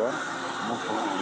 agora. Não foi.